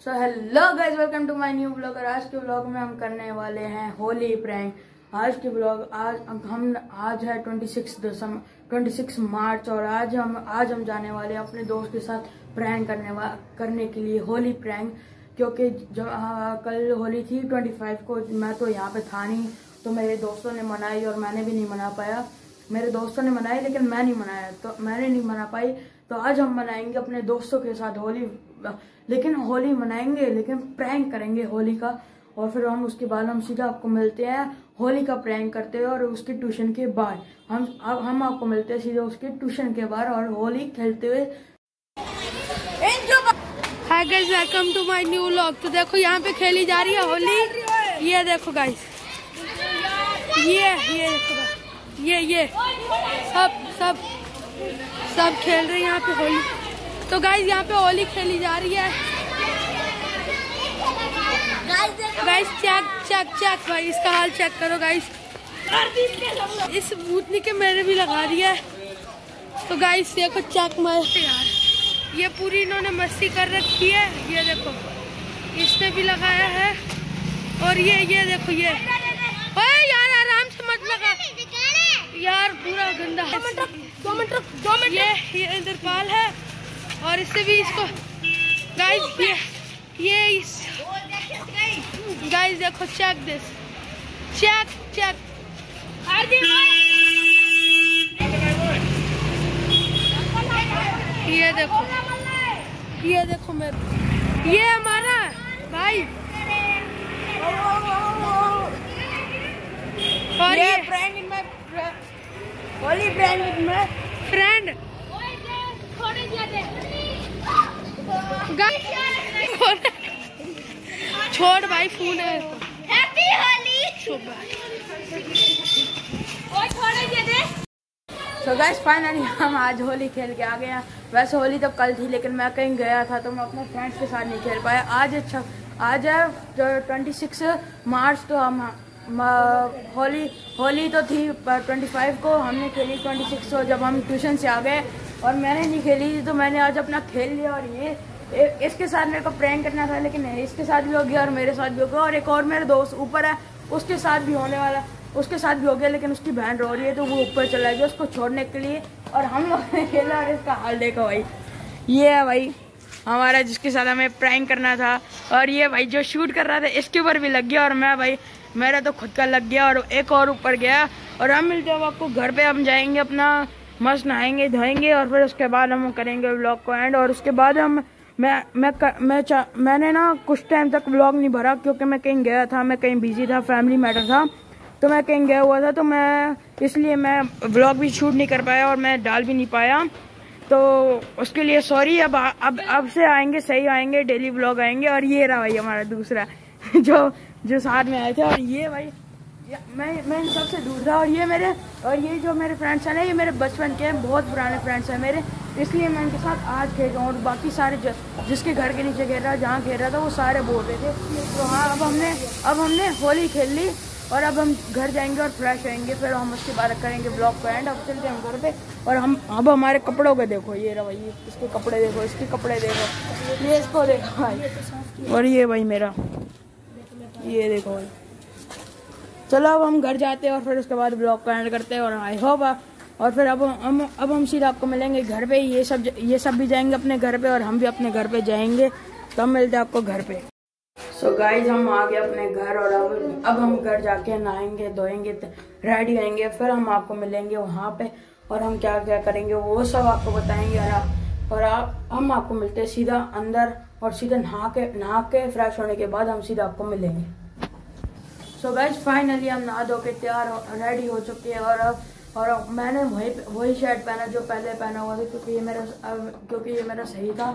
So hello guys welcome to my new blog और आज के ब्लॉग में हम करने वाले हैं होली प्रैंक आज के ब्लॉग आज हम आज है 26 दिसंबर 26 मार्च और आज हम आज हम जाने वाले हैं अपने दोस्त के साथ प्रैंक करने वा करने के लिए होली प्रैंक क्योंकि जब हाँ, कल होली थी 25 को मैं तो यहाँ पे था नहीं तो मेरे दोस्तों ने मनाई और मैंने भी नहीं मना पाया। मेरे दोस्तों ने मनाई लेकिन मैं नहीं मनाया। तो मैंने नहीं मना पाई। तो आज हम मनाएँगे अपने दोस्तों के साथ होली। लेकिन होली मनाएँगे, लेकिन प्रैंक करेंगे होली का। और फिर हम उसके बाद हम सीधा आपको मिलते हैं। होली का प्रैंक करते हैं और उसके ट्यूशन के बाद। हम, अब हम आपको मिलते हैं सीधा उसके ट्यूशन के बाद और होली खेलते हुए। Hi guys welcome to my new vlog तो देखो, यहाँ पे खेली जा रही है होली। ये देखो गाइस ये ये देखो। ये ये। सब सब सब खेल रहे हैं यहाँ पे होली। तो गाइज़ यहाँ पे होली खेली जा रही है। गाइस चेक चेक चेक भाई, इसका हाल चेक करो गाइस इस भूतनी के मैंने भी लगा दिया है। तो गाइस देखो चेक मस्त यार ये पूरी इन्होंने मस्ती कर रखी है। ये देखो, इसने भी लगाया है। और ये ये देखो, ये ओए यार आराम से मत लगा यार पूरा गंदा। है दो मिनट दो मिनट ये ये इंद्रपाल है और इससे भी इसको गाइस ये ये इस गाइस देखो चेक दिस चेक चेक ये देखो। ये देखो मैं ये हमारा भाई और ये friend in my friend in my friend छोड़ भाई फ़ोन है। Happy Holi so guys finally हम आज होली खेल के आ गए हैं। वैसे होली तब कल थी लेकिन मैं कहीं गया था तो मैं अपने फ्रेंड्स के साथ नहीं खेल पाया। आज अच्छा आज है जो ट्वेंटी सिक्स मार्च तो हम होली होली तो थी ट्वेंटी फाइव को हमने खेली ट्वेंटी सिक्स को, जब हम ट्यूशन से आ गए और मैंने नहीं खेली थी तो मैंने आज अपना खेल लिया और ये इसके साथ मेरे को प्रैंक करना था, लेकिन इसके साथ भी हो गया और मेरे साथ भी हो गया और एक और मेरे दोस्त ऊपर है, उसके साथ भी होने वाला, उसके साथ भी हो गया, लेकिन उसकी बहन रो रही है तो वो ऊपर चला गया उसको छोड़ने के लिए और हम लोग ने खेला और इसका हाल देखो भाई। ये है भाई, हमारा जिसके साथ हमें प्रैंक करना था और ये भाई जो शूट कर रहा था, इसके ऊपर भी लग गया और मैं भाई मेरा तो खुद का लग गया और एक और ऊपर गया। और हम मिलते हैं आपको घर पे हम जाएँगे अपना मस्त नहाएँगे धोएँगे और फिर उसके बाद हम करेंगे ब्लॉग को एंड और उसके बाद हम मैं मैं कर, मैं मैंने ना कुछ टाइम तक ब्लॉग नहीं भरा क्योंकि मैं कहीं गया था मैं कहीं बिज़ी था फैमिली मैटर था। तो मैं कहीं गया हुआ था तो मैं इसलिए मैं ब्लॉग भी शूट नहीं कर पाया और मैं डाल भी नहीं पाया। तो उसके लिए सॉरी अब अब अब से आएँगे सही आएँगे डेली ब्लॉग आएँगे और ये रहा भाई हमारा दूसरा जो जो साथ में आए थे और ये भाई मैं मैं इन सबसे दूर था और ये मेरे, और ये जो मेरे फ्रेंड्स हैं ना, ये मेरे बचपन के बहुत पुराने फ्रेंड्स हैं मेरे। इसलिए मैं इनके साथ आज खेल रहा हूँ और बाकी सारे जिसके घर के नीचे खेल रहा, जहाँ खेल रहा था, वो सारे बोल रहे थे। तो हाँ अब हमने अब हमने होली खेल ली और अब हम घर जाएँगे और फ्रेश रहेंगे फिर हम उसके बाद करेंगे ब्लॉक को एंड अब चलते हम घर पे और हम, अब हमारे कपड़ों को देखो, ये रहा भाई इसके कपड़े देखो, इसके कपड़े देखो, ये इसको देखो भाई। और ये भाई मेरा ये देखो। चलो, अब हम घर जाते हैं और फिर उसके बाद ब्लॉग को एंड करते हैं और आई होप और फिर अब हम अब हम सीधा आपको मिलेंगे घर पे। ये सब ये सब भी जाएँगे अपने घर पे और हम भी अपने घर पे जाएँगे। तो मिलते हैं आपको घर पे। सो so गाइज़ हम आ गए अपने घर और अब अब हम घर जाके नहाएँगे, धोएँगे रेडी होंगे फिर हम आपको मिलेंगे वहाँ पे और हम क्या क्या करेंगे, वो सब आपको बताएँगे और आप और आप हम आपको मिलते हैं सीधा अंदर और सीधा नहा के नहा के फ्रेश होने के बाद हम सीधा आपको मिलेंगे। सो गाइज़ फाइनली हम नहा धो के तैयार रेडी हो चुके हैं और अब और मैंने वही वही शर्ट पहना जो पहले पहना हुआ था क्योंकि ये मेरा क्योंकि ये मेरा सही था।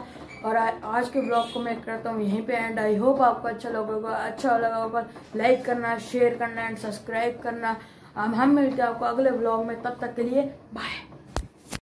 और आ, आज के ब्लॉग को मैं करता हूँ यहीं पे एंड आई होप आपको अच्छा लगा होगा अच्छा लगा होगा। लाइक करना शेयर करना एंड सब्सक्राइब करना। हम मिलते हैं आपको अगले ब्लॉग में तब तक के लिए बाय